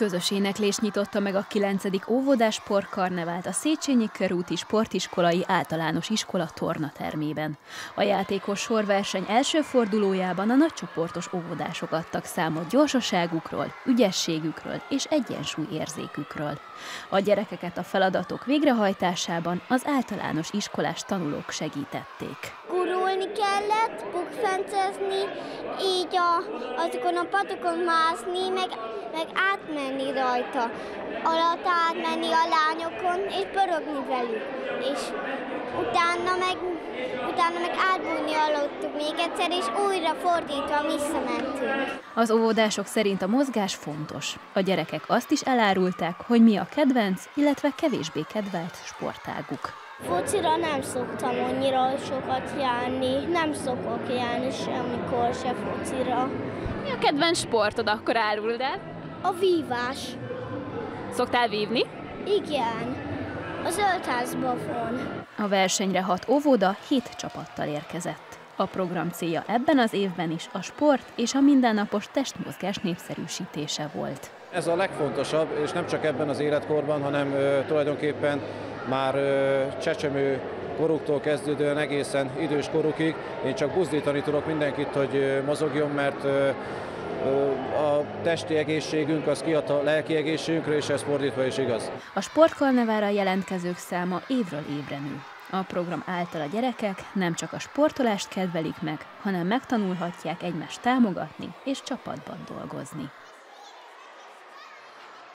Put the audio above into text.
Közös éneklés nyitotta meg a 9. óvodás sportkarnevált a Széchenyi Körúti Sportiskolai Általános Iskola tornatermében. A játékos sorverseny első fordulójában a nagycsoportos óvodások adtak számot gyorsaságukról, ügyességükről és egyensúlyérzékükről. A gyerekeket a feladatok végrehajtásában az általános iskolás tanulók segítették. Gurulni kellett, bukfencezni, így a, azokon a patokon mászni, meg átmenni rajta, alatt átmenni a lányokon, és pörögni velük. És utána meg, utána meg átbújni alattuk még egyszer, és újra fordítva visszamentünk. Az óvodások szerint a mozgás fontos. A gyerekek azt is elárulták, hogy mi a kedvenc, illetve kevésbé kedvelt sportáguk. Focira nem szoktam annyira sokat járni, nem szokok járni semmikor se focira. Mi a kedvenc sportod, akkor áruld el? A vívás. Szoktál vívni? Igen. A zöldházban van. A versenyre hat óvoda hét csapattal érkezett. A program célja ebben az évben is a sport és a mindennapos testmozgás népszerűsítése volt. Ez a legfontosabb, és nem csak ebben az életkorban, hanem ö, tulajdonképpen már ö, csecsemő koruktól kezdődően egészen idős korukig. Én csak buzdítani tudok mindenkit, hogy ö, mozogjon, mert ö, a testi egészségünk az kiad a lelki egészségünkre, és ez fordítva is igaz. A sportkarnevára jelentkezők száma évről évre nő. A program által a gyerekek nem csak a sportolást kedvelik meg, hanem megtanulhatják egymást támogatni és csapatban dolgozni.